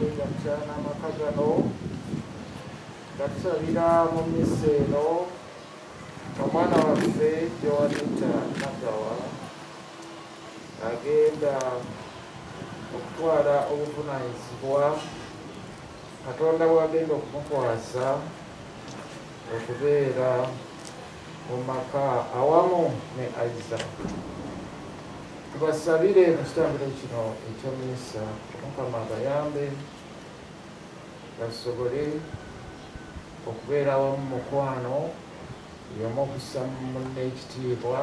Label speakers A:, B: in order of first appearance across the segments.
A: tuze okwegatyana amaka gano nga tusabira mu misa eno omwana waffe joanita nagawa agenda okutwala obuvunanyizibwa katonda bwagenda okumukwasa okubeera mu maka awamu ne isaac tubasabire mu kitambiro kino ekyomisa omukama abayambe basobole okubeera awamu mukwano yomu okussa munne ekitiibwa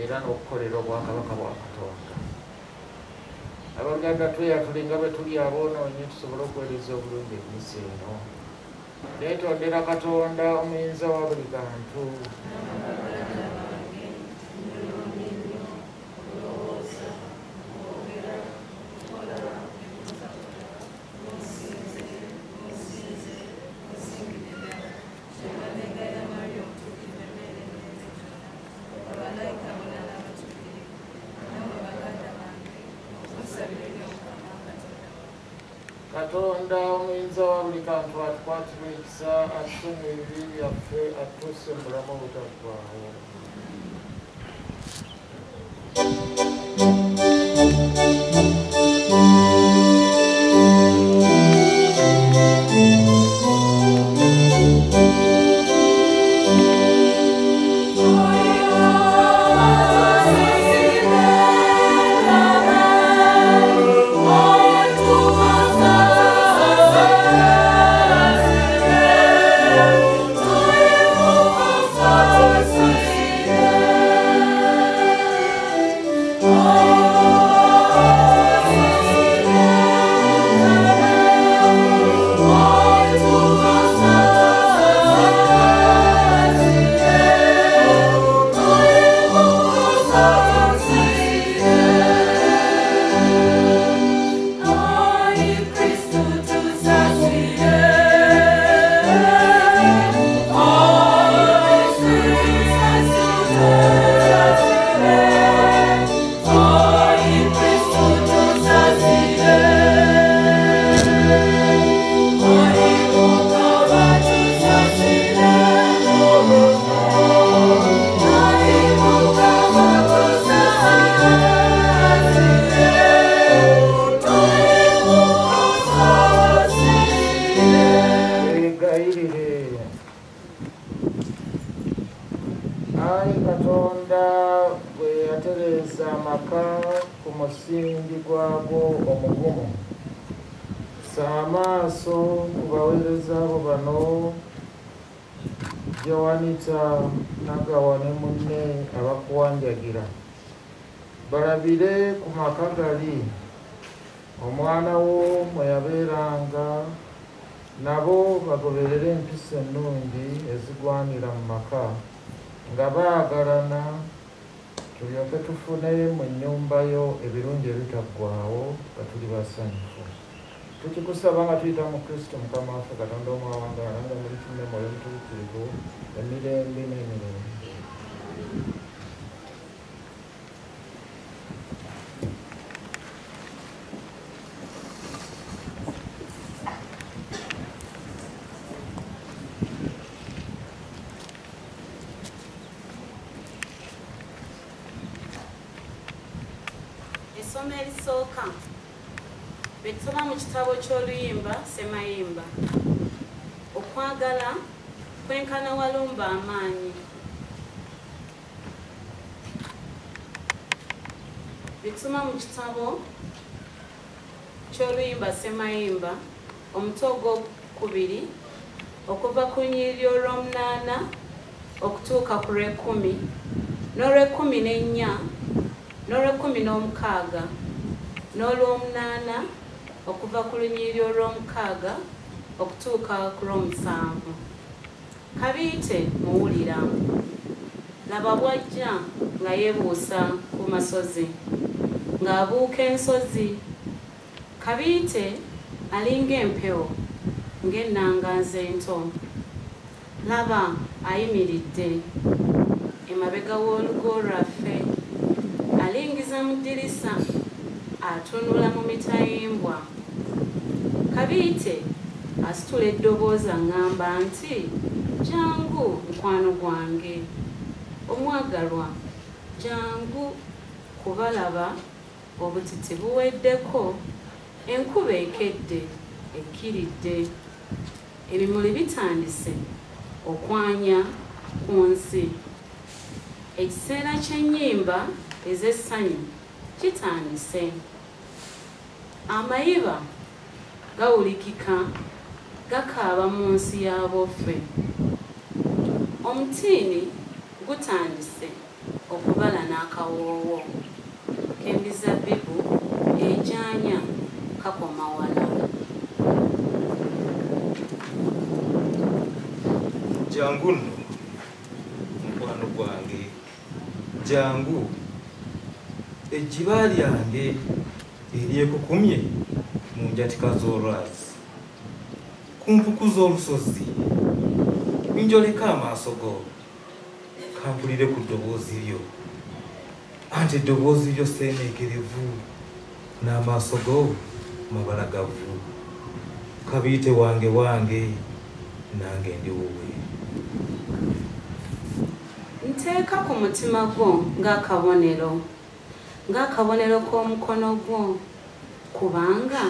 A: era n'okukolera obwakabaka bwa katonda. Abaganda tweyatulinga bwe tuli aboonoonyi tusobole okuweereza obulungi emisa eno. Neetondera katonda omuyinza wa buli kantu Mungu ndiye afe atushe mlama utakwao jowanita nagawa ne munne abakuwanjagira. Balabire ku maka gali omwana wo mwe yabeeranga nabo bagoberere empisa ennungi ezigwanira mu maka nga baagalana tulyoke tufune mu nnyumba yo ebirungi ebitaggwaawo nga tuli basanyufu tukikusaba nga tuyita mu kristo mukama waffe katonda omwawangala nga muli tume mwoyo mutuukirivu emirembe n'emirembe
B: betusoma mu kitabo ky'oluyimba semayimba. Okwagala kwenkana walumba amaanyi. Betusoma mu kitabo ky'oluyimba semayimba omutwe ogwo- olwokubiri okuva ku lunyiriri olw'omunaana okutuuka ku lw'ekkumi n'olw'ekkumi n'ennya n'olw'ekkumi n'omukaaga n'olw'omunaana okuva ku lunyiriri olw'omukaaga okutuuka ku lw'omusanvu. Kabiite muwulira. Laba bw'ajja nga yeebuusa ku masozi ng'abuuka ensozi. Kabiite alinga empewo ng'ennanganze ento laba ayimiridde. Emabega w'olugo lwaffe alingiza mu ddirisa atunula mu mitayimbwa kabiite asitula eddoboozi aŋŋamba nti jangu mukwano gwange. Omwagalwa jangu kubalaba obutiti buweddeko enkuba ekedde ekkiridde. Ebimuli bitandise okwanya ku nsi. Ekiseera ky'ennyimba ez'essanyu kitandise. Amayiba gawulikika gakaaba mu nsi y'aboffe. Omutiini gutandise okubala n'akawoowo. K'emizabbibu ejaanya kakoma wala.
C: Jangu nno mukwano gwange. Jangu ejjiba lyange eryekukumye mu njatika z'olwazi ku mpuku z'olusozi njoleka amaaso go kampulire ku ddoboozi lyo. Anti eddoboozi lyo seeneekerevu n'amaaso go mabalagavu. Kabiite wange wange nange ndi wuwe.
B: Nteeka ku mutima gwo ng'akabonero ng'akabonero k'omukono gwo kubanga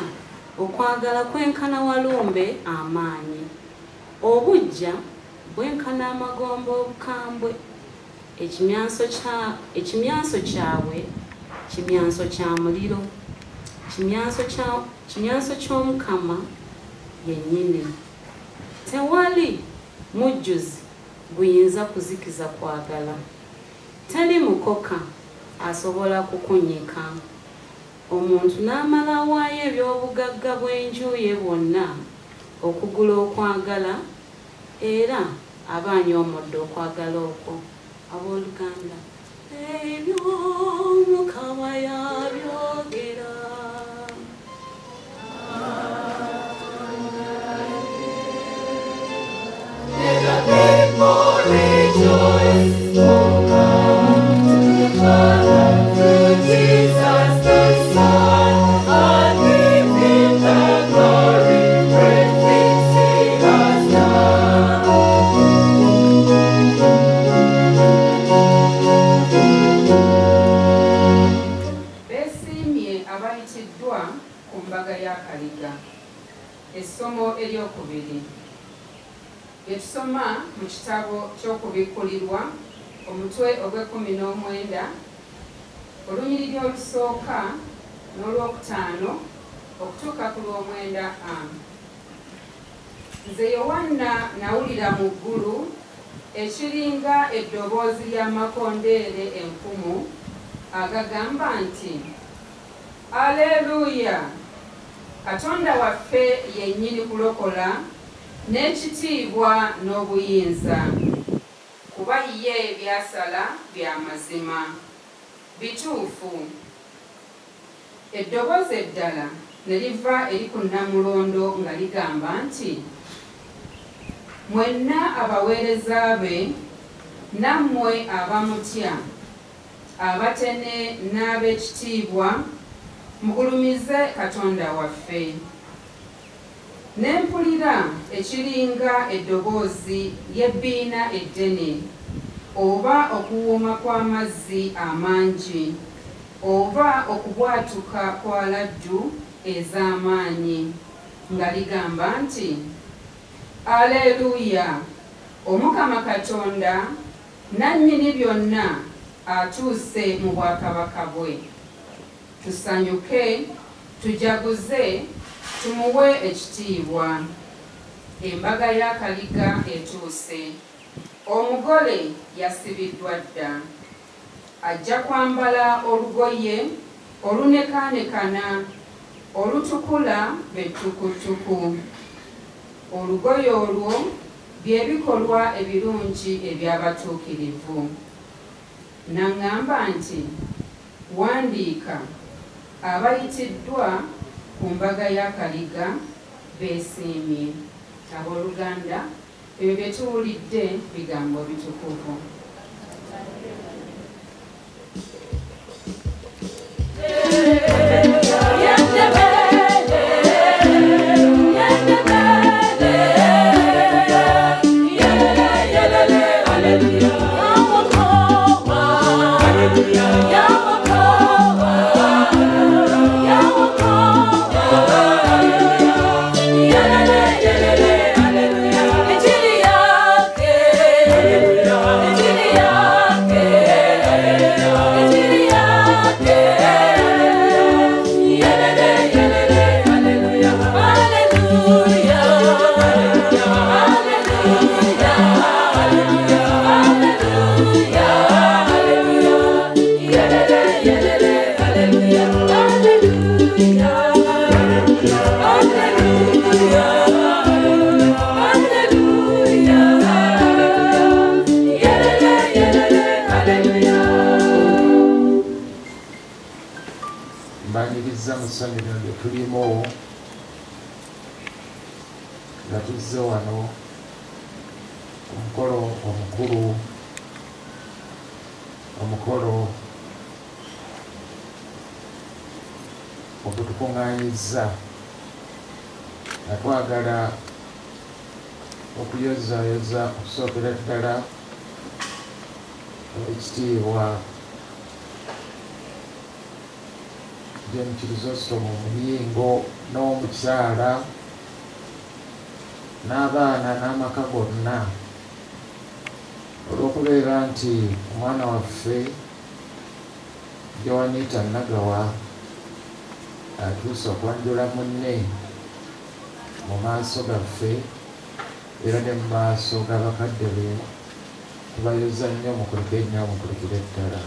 B: okwagala kwenkana walumbe amaanyi. Obujja bwenkana amagomba obukambwe. Ekimyanso kya- ekimyanso kyabwe kimyanso kya muliro kimyanso ky'omukama yennyini. Tewali mujjuzi guyinza kuzikiza kwagala. Tali mukoka asobola kukunyika omuntu n'amala awaayo ebyobugagga bw'enjuye bwonna okugula okwagala era aba anyoomodde okwagala okwo. Abooluganda ebyo mukama yabyogera
D: eryokubiri lyetusoma mu kitabo ky'okubikkulirwa omutwe ogw'ekumi n'omwenda olunyiriri olusooka n'olwokutaano okutuuka ku lw'omwenda a. Nze yowanna nawulira mu ggulu ekiringa eddoboozi ly'amakondeere enkumu agagamba nti aleluya katonda waffe yennyini kulokola n'ekitiibwa n'obuyinza kuba ye byasala bya mazima. Bituufu. Eddoboozi eddala ne liva eri ku nnamulondo nga ligamba nti mwenna abaweereza be nammwe abamutya abatene n'ab'ekitiibwa mugulumize katonda waffe. Ne mpulira ekiringa eddoboozi ly'ebbiina eddene oba okuwuuma kw'amazzi amangi oba okubwatuka kwa laddu ez'amaanyi nga ligamba nti aleluya omukama katonda nannyini byonna atuuse mu bwakabaka bwe tusanyuke tujaguze tumuwe ekitiibwa. Embaga y'akaliga etuuse. Omugole yasibiddwa dda. Ajja kwambala olugoye olunekaanekana olutukula bettukutuku olugoye olwo byebikolwa ebirungi ebyabatuukirivu. Naŋŋamba nti wandiika abayitiddwa ku mbaga y'akaliga beesiimye abooluganda ebyo bye tuwulidde bigambo bitukuvu.
B: Mbaniriza mu ssanyu lino lye tulimu nga tuzze wano ku mukolo omukulu omukolo ogutukuŋŋaanyizza nga twagala okuyozaayoza okusookera ddala ekitiibwa gyemukirizosto mu muyingo n'omukyala n'abaana n'amaka gonna olw'okubeera nti omwana waffe gyewaniita nagawa atuuse okwanjula munne mu maaso gaffe era ne mu maaso g'abakadde be tubayoza nnyo mukulike nnyo mukulikire ddala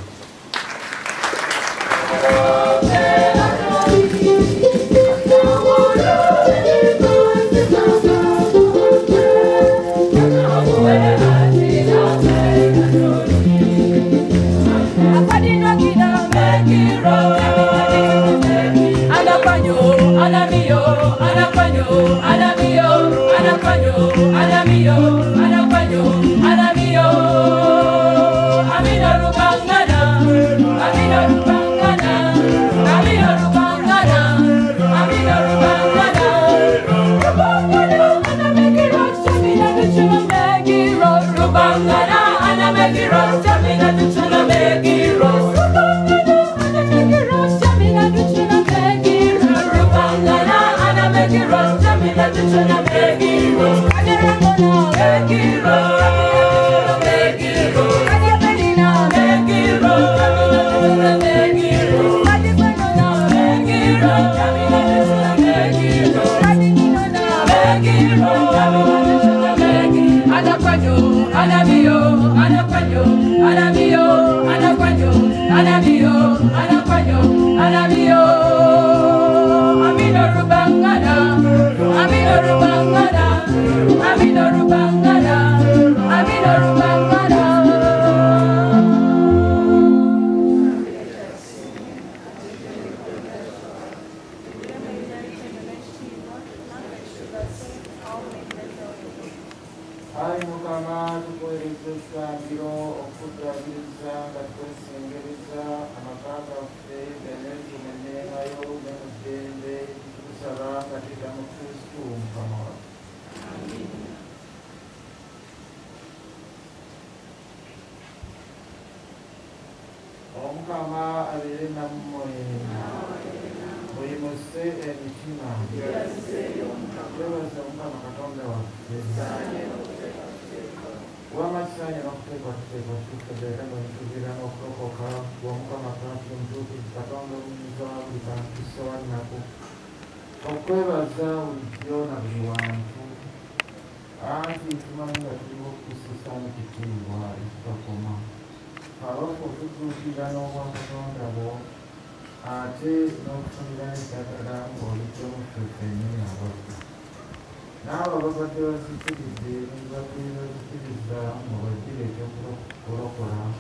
A: ekyokulokola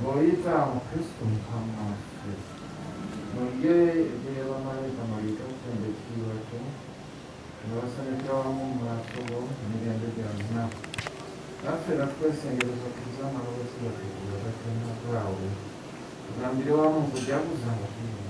A: ng'oyita mu kristo mukama waffe mulye ebyo bamalayika malite okutenda ekitiibwa kyo nga basabira wamu mu maaso go emirembe gyonna naffe natwesengereza okuza amaloboozi gaffe gagatenatulawe tugambire wamu okujaguza nga tuyimba ekyokufayo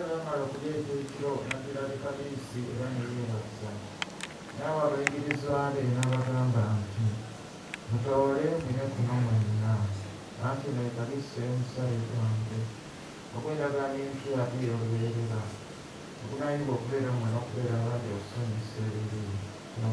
A: era bamala okuleeta ekiro nagira lekaliisi era neyebaza naabo abayigirizwa be n'abagamba nti mutoole mune kuno mwenna anti nekaliisi emusale gwange okwendagaana empya eyolubeerera ogunayinza okubeera mwe n'okubeera abandi okusonyisa ebibi kino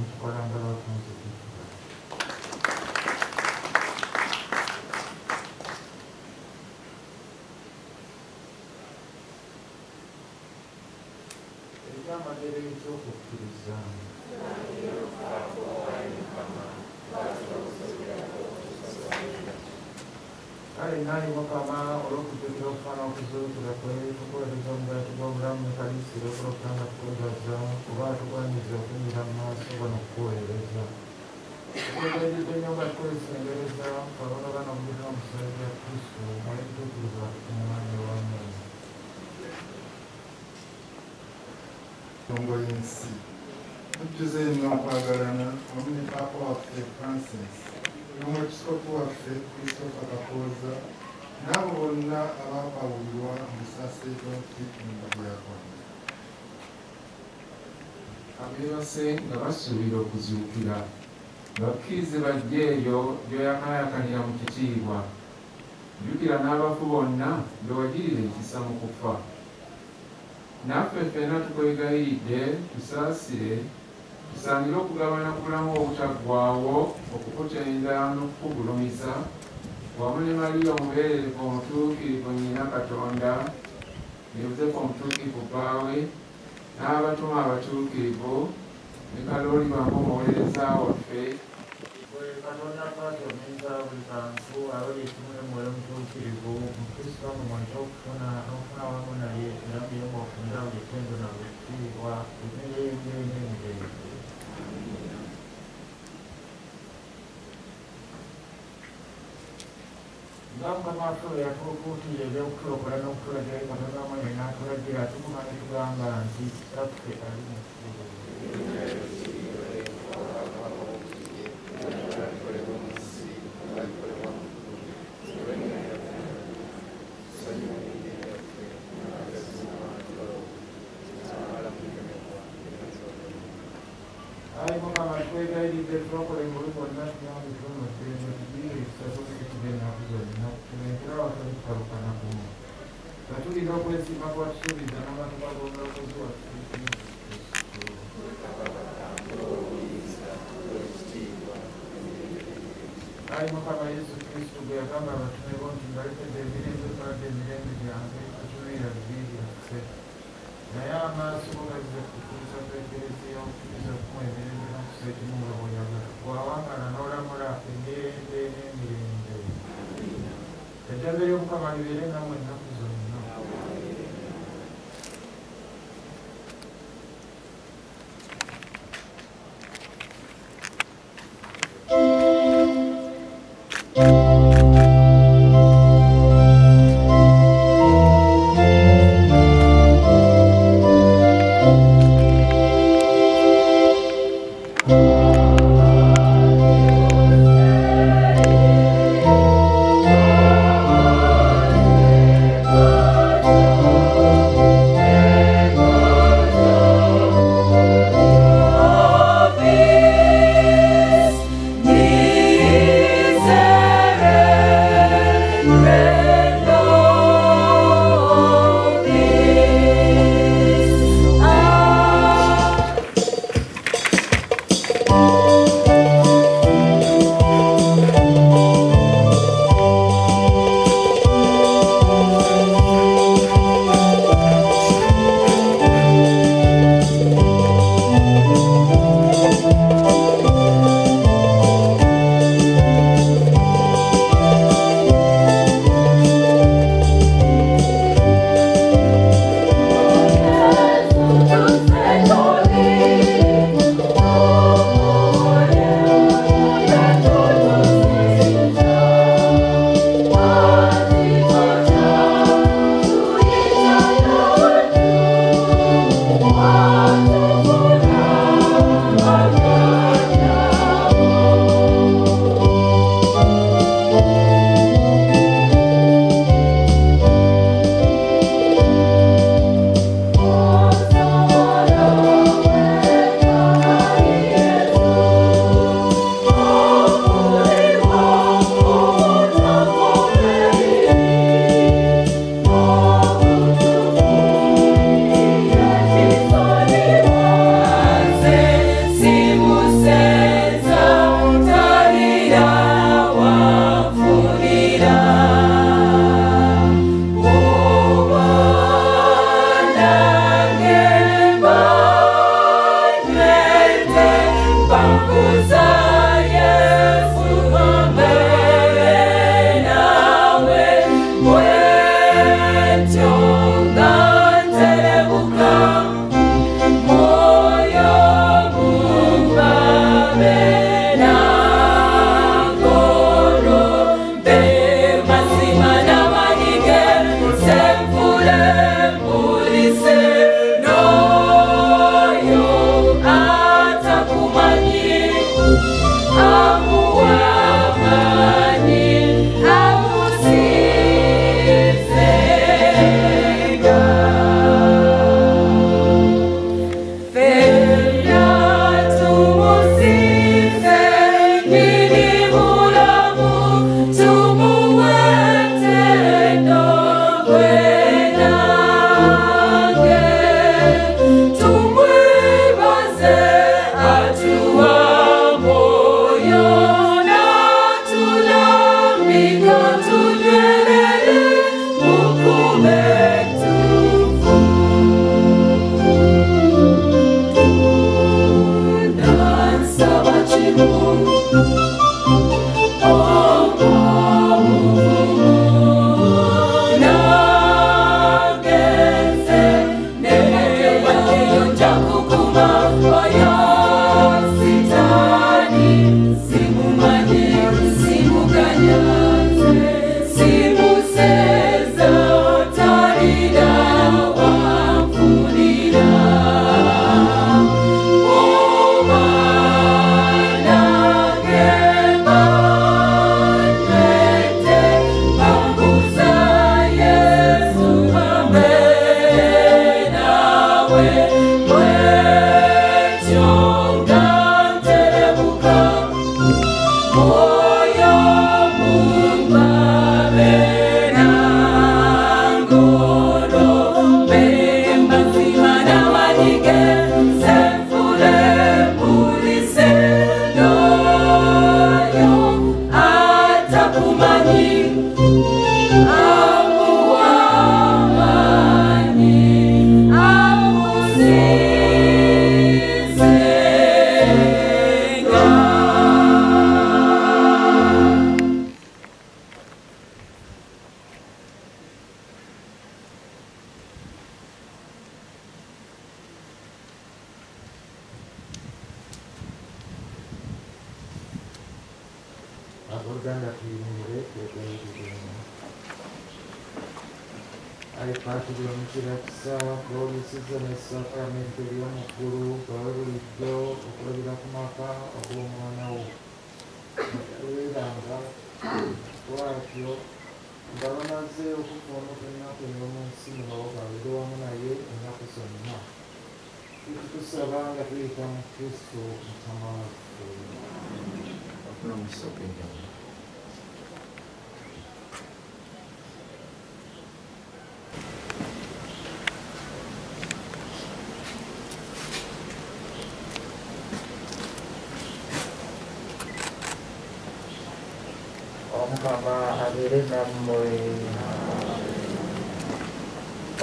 A: la madera in gioco utilizzando. o nani wakama oloku tekeo fana okuzuru tulakwe tukoleza omudatu gw'obulamu nekalisira o tukwegazza kuba o okunyira mu maaso bano okukuweereza o nnyo nga tukozesa engereza twabagabana omulimu omusaayi bya kristo mwali tutuukirizwa emaanyi wammwe wamu
E: ntongo y'ensi tujjuze nnyo okwagalana wamu ne paapa waffe francis n'omwepiskopu waffe christopher kakooza n'abo bonna abakwawulirwa mu saserdoti mu badyakona
A: abeebase nga basuubira okuzuukira bakkirize bajje eyo gy'oyakaayakanira mu kitiibwa. Jjukira n'abafu bonna bewagirira ekisa mu kufa naffe ffenna tukwegayiridde tusaasire tusaanire okugabana ku bulamu obutaggwaawo okukutenda n'okukugulumiza wamu ne mariya omubeererevu omutuukirivu nnyina katonda nebuzeku omutuukirivu bbaawe n'abatuma abatuukirivu ne kalooli bange omuweereza waffe gwe katonda kwata omenza buli kantu aba yekimu mwoyo mutuukirivu mukristo nga mwete okufuna okufuna wamu naye era muyinga ofunira buli ttendo na buli kitiibwa emirembe n'emirembe nga mukama waffe bwe yatuukuutira ebyokutulokola n'okutulagira katonda mwene n'atulagira tuguma ne tugamba nti kitaffe ali mu ggulu ayi Ai, mă, ca la Iisus Hristul, băiaca mea, la cineva, în care te devinezi, în care te devinezi, în care
F: te devinezi, üyelerinden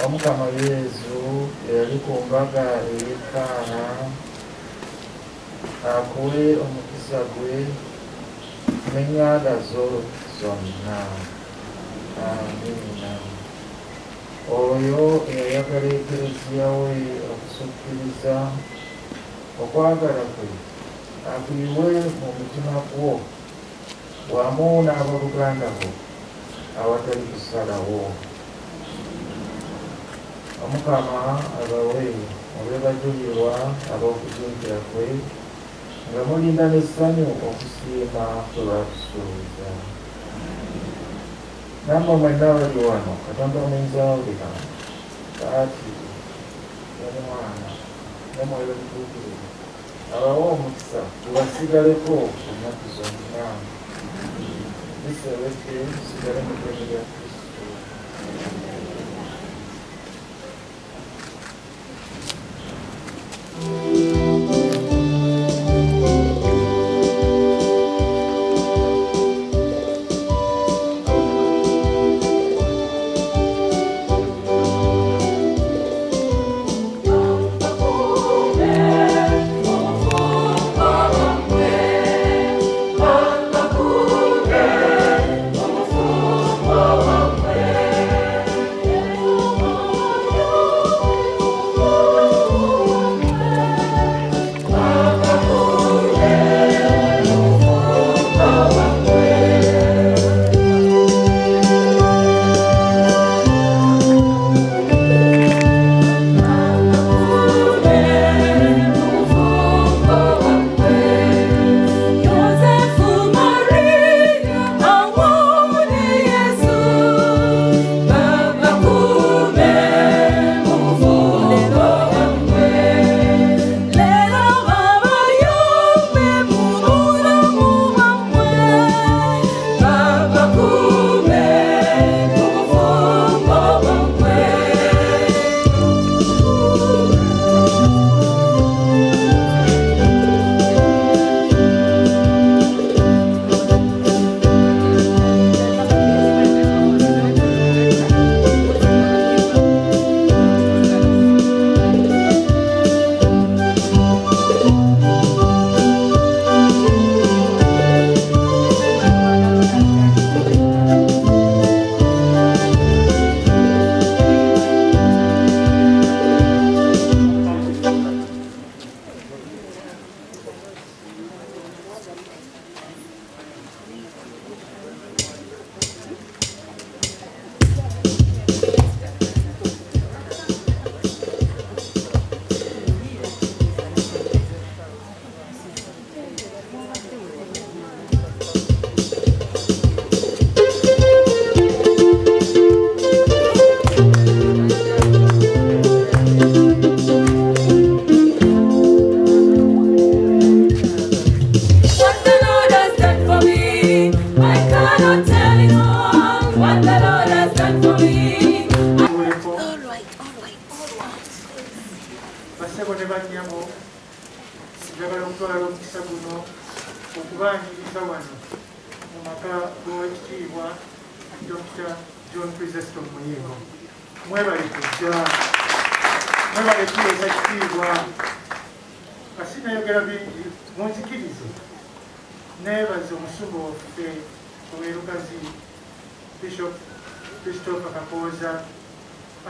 A: omukama yesu eyali ku mbaga ey'ekkaana akuwe omukisa gwe n'ennyanda zo zonna. Amiina. Oyo eyayagala ekereziya we okusukkiriza okwagala kwe akuyiwe mu mutima gwo wamu n'abaluganda bo awatali kusalawo omukama abawe mube bajulirwa ab'okujulira kwe nga mulinda n'essanyu okusiima kwe batusuubiza nammwe mwenna bali wano katonda omuyinza wawulira kaati omwana nemwoyo mutuukirivu abawa omukisa tubasigaleko ennaku zonna bisobedde tusigale mu ddembe lya kristo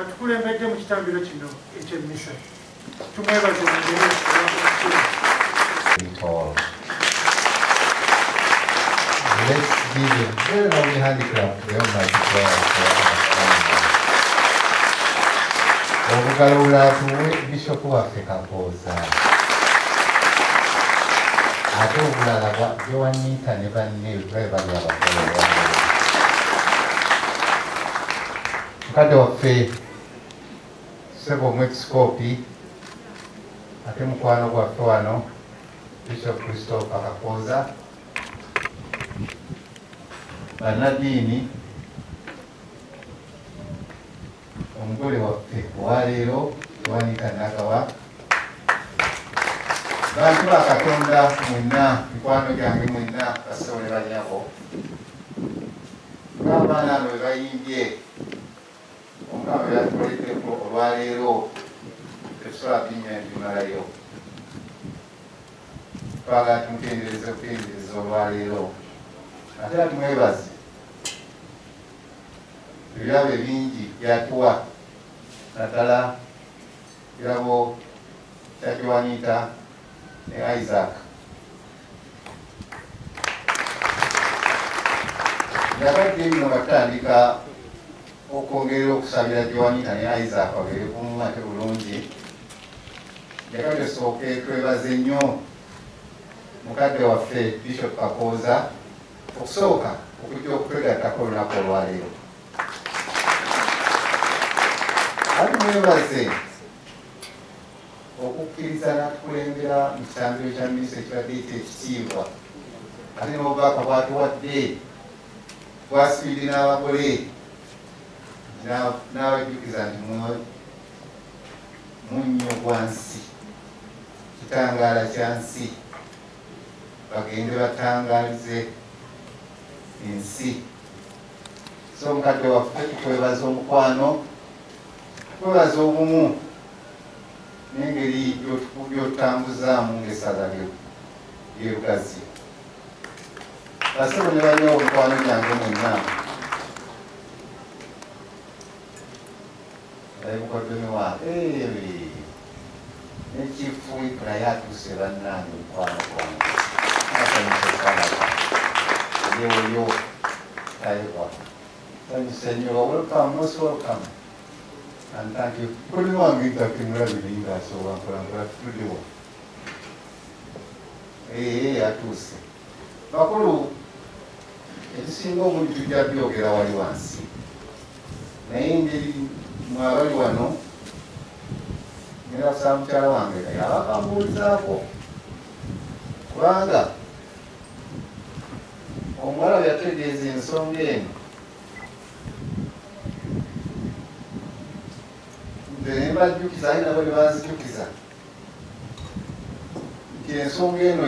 B: Atukulembedde mu kitambiro kino ekyemmisa tumwebaze
F: all. Let's Stephen, very lovely handicraft, very much obugalo bulatuwe bishopu waffe kakooza ate obulala bwa- bwewaniita ne banne babe bali abakolo mukadde waffe sebo omwepisikoopi ate mukwano gwaffe wano bishop christopher kakoza bannaddiini omugole waffe owaleero wanika nakawa bantu bakatonda mwenna mikwano gyange mwenna basole banyabo ng'abaana ano bwe yatukoleddeko olwaleero tetusobola binya bimalayo twagala tumutendereze okutendereza olwaleero ate atumwebaze ebirabo ebingi byatuwa naddala birabo kyakiwanita ne isaac. Yabadde bino nga tutandika okwongerera okusabira giwanita ne isaac babeere bumu ate bulungi njagala tusooke twebaze nnyo. Mukadde waffe bishop kakooza okusooka okujja okwegattako olunaku olwaleero. Ati mwebaze okukkiriza n'atukulembera mu kitambiro kya minisita ekibadde ekyekitiibwa ate n'obubaka bwatuwadde bwasibidde n'abagole na- n'abajjukiza nti mu- munnyo gwa nsi. Kitangaala kya nsi. Bagende batangaalize ensi. So omukadde waffe tukwebaza omukwano tukwebaza obumu. N'engeri gy'otu- gy'otutambuzaamu ng'essaza lyo- lyerugazi basebo ne banyawo omukwano gyange mwenna Aí eu continuar. Ei, niti fui para yatu seranani mkwano kwangu hata nisekanaka yewoyo taiwa thank you senor welcome most welcome and thank you kuli wangita kinura bilinga so wankulangula tuliwo ee atuuse bakulu ekisinga obungi tujja byogera wali wansi naye engeri mwabali wano ngenda kusaba mukyala wange naye abakambuulizaako kubanga omuwala bwe yategeeza ensonga eno nze ne mbajjukiza aye nabo ne banzijukiza nti ensonga eno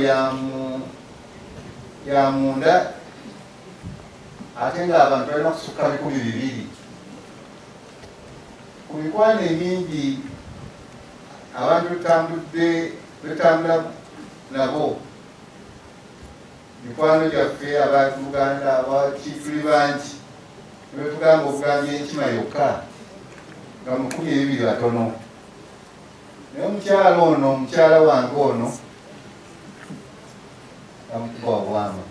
F: ya munda ate ng'abantu balina kusukka bikumi bibiri mikwano emingi abantu tutambudde tutambula nabo. Mikwano gyaffe abaluganda abakituli bangi nebetugamba okugambya enkima yokka nga mukumi ebibiri batono. Naye omukyala ono omukyala wange ono namukuba obwama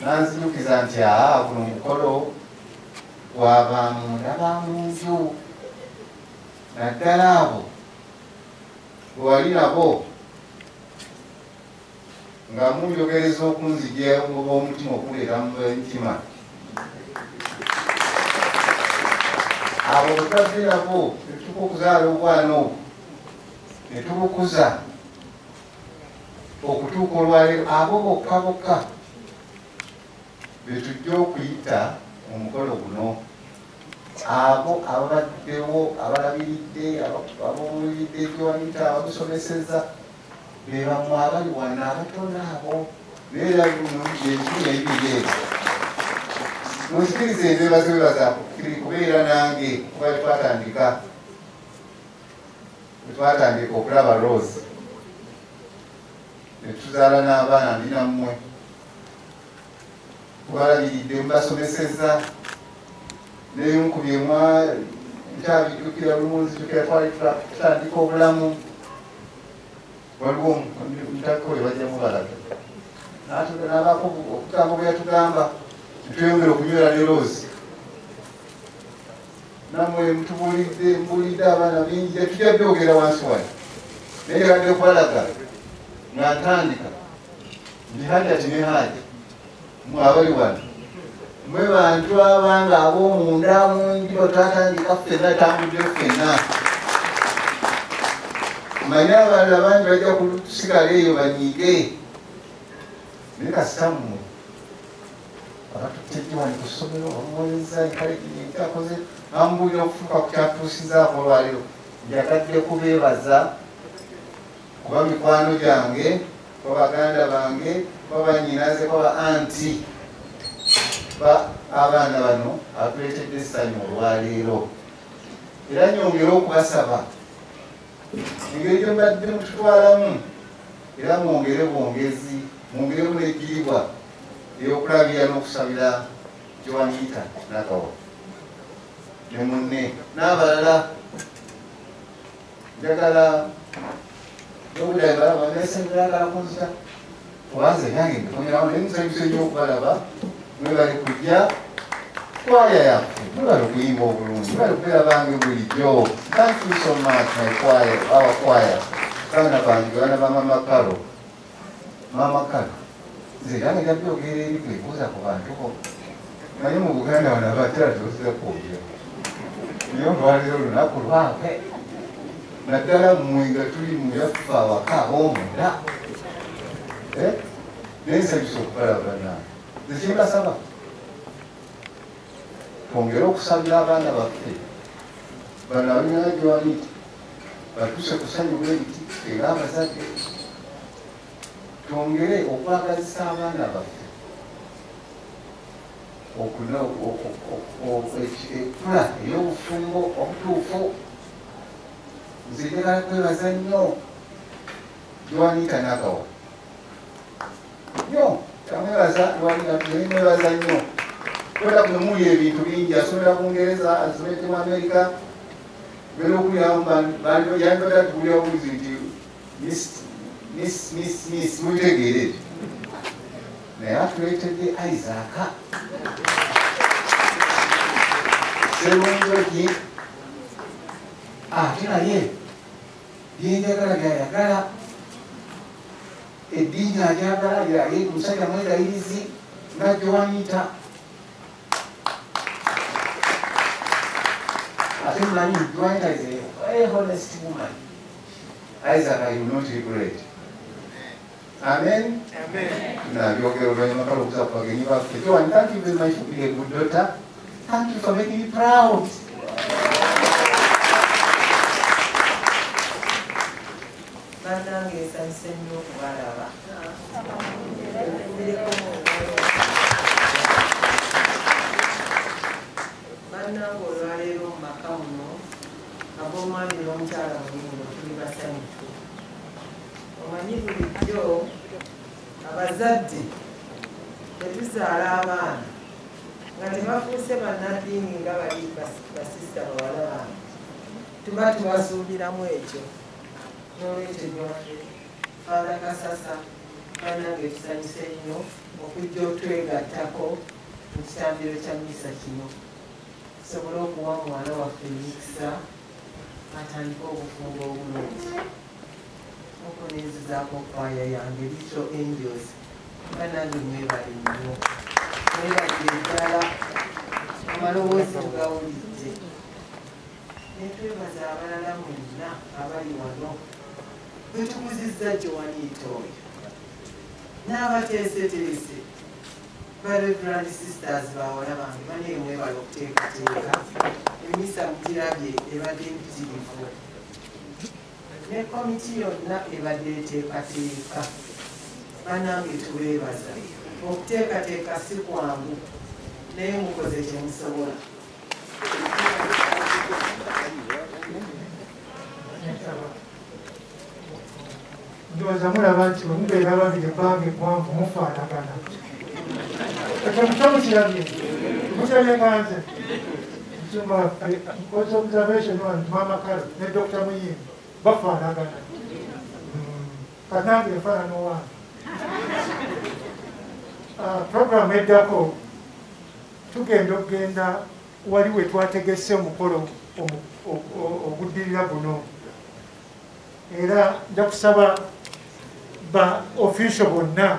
F: nanzijukiza nti aa buno mukolo gwabamunda bamunju naddala abo bwewali nabo nga munjogereza okunzija omutima okuleeta mu entima abo bwetwadde nabo netuka okuzaala obwana obwo netubukuza okutuuka olwaleero abo bokka bokka betujja okuyita omukolo guno abo ababaddewo abalabiridde abawuliridde ekiwanita abagusomeseza bebamwe abali wano abatono abo neera enkumi ebiri ezo munzikiriza endebaze webaza kubeera nange kuba twatandika twatandika okulaba rose netuzaala n'abaana ndinammwe kubalabiridde mubasomeseza neyunkubyemwa nkyabijjukira lumunzijukira twali tutandika obulamu. Waliwo mutakole bajja mubalaga nabako okugamba bwe yatugamba nitweyongera okunywera ne loozi namwe mutubulidde mbulidde abaana bingi tetujja byogera wansi wano naye yabadde kwalaga nga ntandika ndi hajati ne mwe abali wano mwe bantu abanga ab'omunda munjiro tatandika ffenna tambudde ffenna. Manye abalala bangi bajja kusigala eyo banyiige naye kasitammwe abatuttejje wani ku ssomero bamuwoleza enkalekyakoze ambuulira okutuuka ku kyatuusizaako olwaliro njagadde kubeebaza kuba mikwano gyange kuba baganda bange kuba banyinaze anti ba abaana bano atuleetedde essanyu olwaleero. Era nyongere okubasaba engeri gye mbadde mututwalamu era mwongere bwongezi mwongeremu n'ejjiribwa eyokulabira n'okusabira gyewaniita nakawa ne munne n'abalala njagala n'obuddayi balaba nesenjagala kunzita kubanza ebyange mbikomerawo naye musanyusa nnyo okubalaba kujja kwaya yaffe mwebali okuyimba obulungi mwebali kubeera bange bulijjo thank you so much my choir our choir. Baana bange baana ba mama kalo mama kalo nze yange jabyogera eri kwebuuza ku bantuko naye mu buganda wano abatera tebasiza kwogera naye olwaleero olunaku lwabwe naddala mmwe nga tuli mu yaffe awaka ab'omunda naye nsanyusa okubalabana nze kyembasaba twongere okusabira abaana baffe bano abalina gyewaniiti batuuse kusanyu bwebiti era abazadde twongere okwagazisa abaana baffe ekula ey'obufumbo obutuufu nze njagala kwebaza nnyo gyewaniita nagawa nnyo tamwebaza mwebaza nnyo kwenda kuno muli ebintu bingi asomera bungereza asomedde mu amerika okuliyandibadde tukulira bulizi nti miss mubitegeere ebyo naye atuleetedde isaaka serunjogi ate naye byenjagala byayagala eddiini agyagala yaye musajja mwegayirizi nga gyewaniita ate mumanyi gyewaniita is a honest woman isaac i will not regret amen tunabyogera oluvanyuma kale okuza ku bagenyi baffe joan thank you very much for being a good daughter thank you for making me proud
G: bannange nsanyuse nnyo okubalaba bannange olwaleero mu maka muno ab'omwami n'omukyala mulimo tuli basanyufu. Omanyi bulijjo abazadde tetuzaala abaana nga tebafuuse bannaddiini nga bali basista bawala bange tuba tubasuubiramu ekyo n'olwekyo nyonge faada kasasa bannange tusanyuse nnyo okujja otwegattako mu kitambiro kya misa kino. Tusobole okuwa muwala waffe emikisa atandike obufumbo obulungi. Okuneezezaako kwaya yange little angels bannange mwebale nnyo. Mwebadde eddala amaloboozi tugawulidde. Netwebaza abalala mwenna abali wano betukuzizza gyewaniita oyo n'abateeseteese bareverand sisters bawala bange banaye mwebala okuteekateeka. Emisa mugirabye ebadde empitirivu ne komiti yonna ebadde eteekateeka. Banange tubeebaza. Okuteekateeka si kwangu naye mukoze kyemusobola
H: ndowooza mulaba nti bwe mubeera babiri ebbanga eggwanvu mufaanagana ekyo mukyomukirabye mukyalenganze musumba waffe nkoze observation wano mama kalo ne dr muyimbi bafaanagana kanange efaanana owange ah, programu eddako tugenda okugenda wali we twategese omukolo oguddirira guno era nja kusaba با اوفيشبل نه.